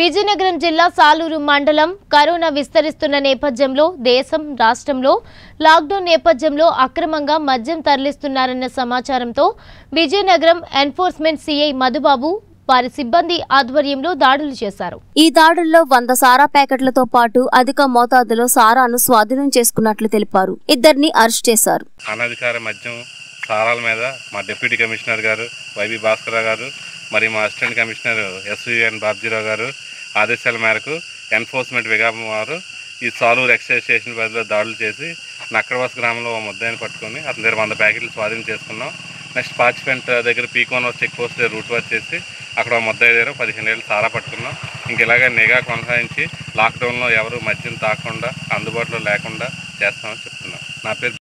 విజయనగరం జిల్లా సాలూరు మండలం కరోనా విస్తరిస్తున్న నేపథ్యంలో దేశం రాష్ట్రంలో లాక్డౌన్ నేపథ్యంలో అక్రమంగా మద్యం తరలిస్తున్నారన్న సమాచారంతో విజయనగరం ఎన్ఫోర్స్మెంట్ సిఐ మధుబాబు వారి సిబ్బంది ఆధ్వర్యంలో దాడులు చేశారు. ఈ దాడుల్లో వంద సారా ప్యాకెట్లతో పాటు అధిక మోతాదులో సారాను స్వాధీనం చేసుకున్నట్లు తెలిపారు. ఇద్దరిని అరెస్ట్ చేశారు. అనధికార మద్యం సారాల మీద మా డిప్యూటీ కమిషనర్ గారు వైబి భాస్కరరావు గారు మరి మా అసిస్టెంట్ కమిషనర్ ఎస్విఎన్ బాబ్జీరావు గారు ఆదేశాల మేరకు ఎన్ఫోర్స్మెంట్ విభాగం వారు ఈ సాలూరు ఎక్సైజ్ స్టేషన్ పరిధిలో దాడులు చేసి నక్కడవాస గ్రామంలో ఓ ముద్దాయిని పట్టుకొని అతని దగ్గర వంద ప్యాకెట్లు స్వాధీనం చేసుకున్నాం. నెక్స్ట్ పాచిపెంట్ దగ్గర పీకోన్ చెక్ పోస్ట్ దగ్గర రూట్ వర్క్ చేసి అక్కడ ముద్దాయి దగ్గర పదిహేను ఏళ్ళు సారా పట్టుకున్నాం. ఇంక ఇలాగే నిఘా కొనసాగించి లాక్డౌన్లో ఎవరు మద్యం తాకుండా అందుబాటులో లేకుండా చేస్తామని చెప్తున్నాం. నా పేరు